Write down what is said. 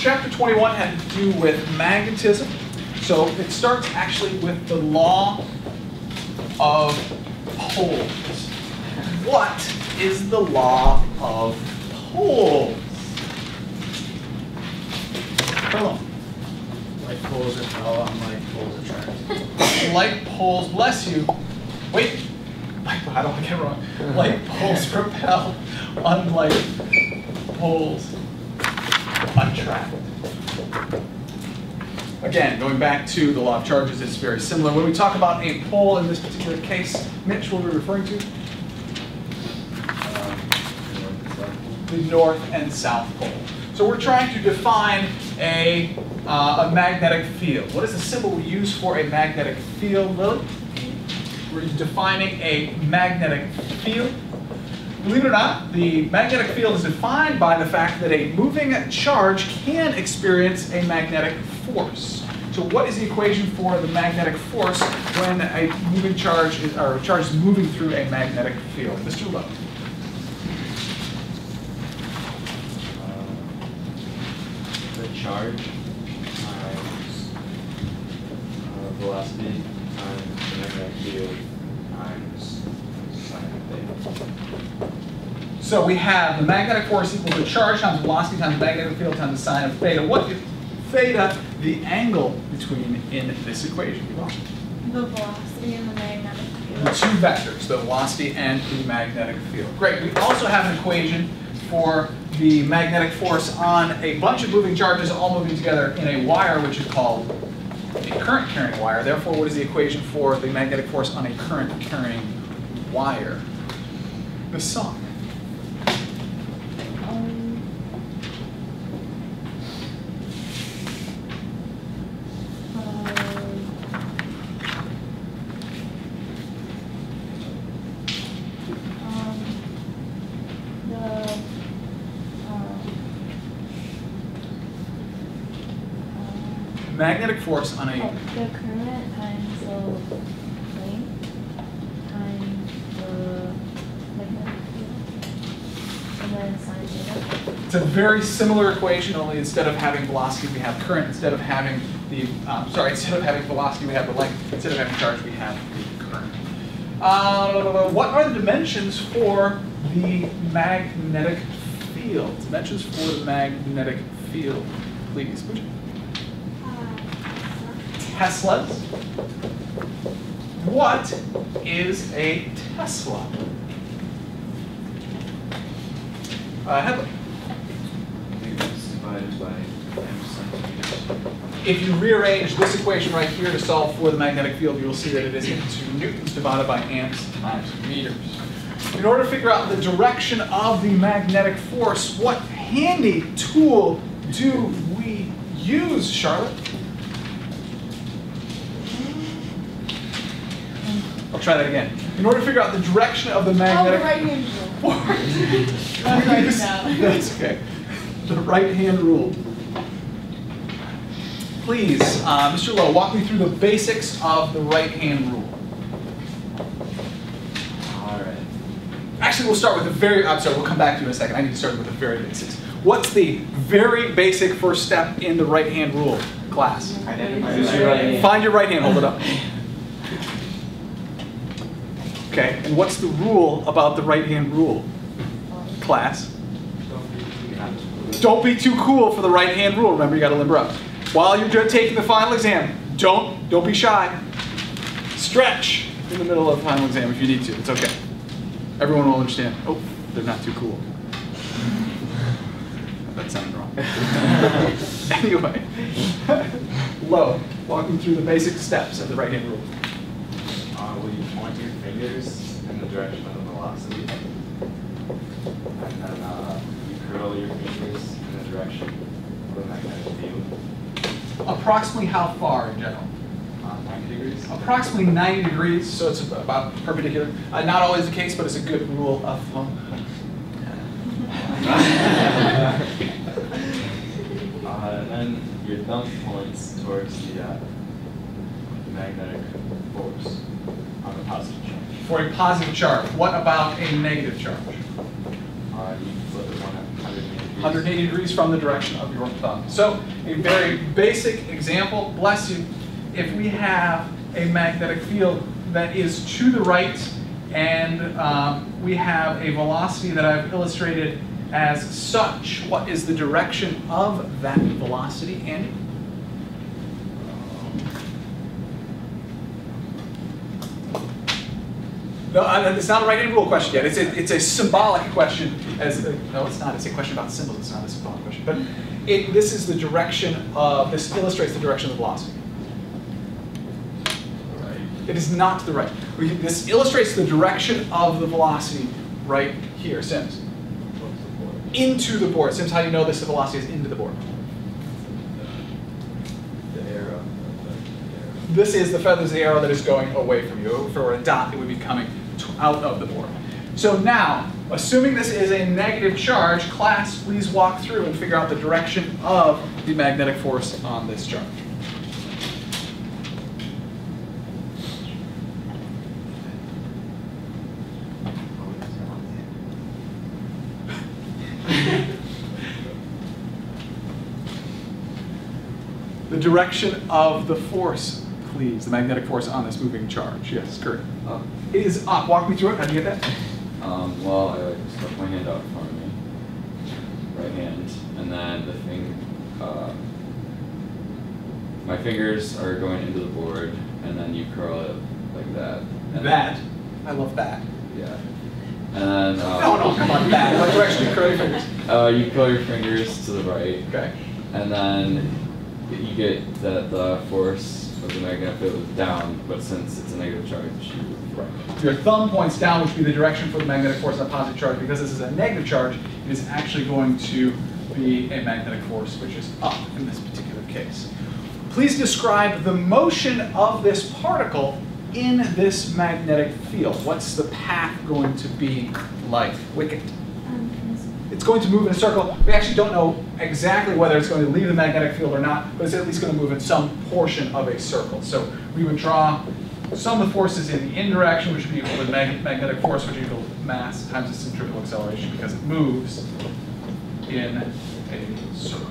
chapter 21 had to do with magnetism. So it starts actually with the law of poles. What is the law of poles? Hello. Like poles repel, unlike poles attract. Like poles, bless you. Wait, how do I get wrong? Like poles repel, unlike poles attract. Again, going back to the law of charges, it's very similar. When we talk about a pole in this particular case, Mitch, what are we referring to? The north and south pole. So we're trying to define a, uh, a magnetic field. What is the symbol we use for a magnetic field, Lily? We're defining a magnetic field. Believe it or not, the magnetic field is defined by the fact that a moving charge can experience a magnetic force. So what is the equation for the magnetic force when a moving charge is, or a charge is moving through a magnetic field? Mr. Lowe. the charge times uh, velocity times the magnetic field times sine of theta. So we have the magnetic force equals the charge times velocity times magnetic field times the sine of theta. What is theta, the angle between in this equation? The velocity and the magnetic field. The two vectors, the velocity and the magnetic field. Great, we also have an equation for the magnetic force on a bunch of moving charges all moving together in a wire, which is called a current carrying wire. Therefore, what is the equation for the magnetic force on a current carrying wire? The sum. Magnetic force on a the current times the length times the magnetic field. And then sine theta. It's a very similar equation, only instead of having velocity, we have current. Instead of having the, um, sorry, instead of having velocity, we have the length. Instead of having charge, we have the current. Uh, what are the dimensions for the magnetic field? Dimensions for the magnetic field, please. Teslas. What is a Tesla? Uh. If you rearrange this equation right here to solve for the magnetic field, you will see that it is into newtons divided by amps times meters. In order to figure out the direction of the magnetic force, what handy tool do we use, Charlotte? I'll try that again. In order to figure out the direction of the Oh, the magnetic right hand rule. force, That's right. That's okay. The right hand rule. Please, uh, Mr. Lowe, walk me through the basics of the right hand rule. All right. Actually, we'll start with the very, I'm sorry, we'll come back to you in a second. I need to start with the very basics. What's the very basic first step in the right hand rule, class? Identify your right right hand. Find your right hand, hold it up. Okay, and what's the rule about the right hand rule, class? Don't be too cool for the right hand rule. Remember, you got to limber up. While you're taking the final exam, don't don't be shy. Stretch in the middle of the final exam if you need to. It's okay. Everyone will understand. Oh, they're not too cool. That sounded wrong. anyway, low. walking through the basic steps of the right hand rule. Uh, will you point your fingers in the direction of the velocity? And then uh, you curl your fingers in the direction of the magnetic field. Approximately how far in general? Uh, 90 degrees. Approximately 90 degrees, so it's about perpendicular. Uh, not always the case, but it's a good rule of thumb. Uh, and then your thumb points towards the uh, magnetic force on the positive charge. For a positive charge, what about a negative charge? Uh, you flip it 180 180 degrees from the direction of your thumb. So a very basic example, bless you, if we have a magnetic field that is to the right and um, we have a velocity that I've illustrated as such, what is the direction of that velocity, Andy? No, it's not a right and rule question yet. It's a, it's a symbolic question. As a, no, it's not. It's a question about symbols. It's not a symbolic question. But it, this is the direction of. This illustrates the direction of the velocity. It is not to the right. We, this illustrates the direction of the velocity right here, Sims. Into the board. Sims, how do you know this the velocity is into the board? The arrow. This is the feathers of the arrow that is going away from you. If it were a dot, it would be coming out of the board. So now, assuming this is a negative charge, class, please walk through and figure out the direction of the magnetic force on this charge. The direction of the force, please, the magnetic force on this moving charge. Yes, correct. Up. It is up. Walk me through it. How do you get that? Um, well, I like stuck my hand out in front of me, right hand, and then the thing, uh, my fingers are going into the board, and then you curl it like that. and- That. I love that. Yeah. And then. Um, No, no, come on, that. Do you curl your fingers? Uh, you curl your fingers to the right, Okay. and then you get that the force of the magnetic field is down, but since it's a negative charge, you right. Your thumb points down, which would be the direction for the magnetic force on a positive charge. Because this is a negative charge, it is actually going to be a magnetic force, which is up in this particular case. Please describe the motion of this particle in this magnetic field. What's the path going to be like? Wicket. It's going to move in a circle. We actually don't know exactly whether it's going to leave the magnetic field or not, but it's at least going to move in some portion of a circle. So we would draw some of the forces in the in direction, which would be equal to the mag- magnetic force, which equals mass times the centrifugal acceleration, because it moves in a circle.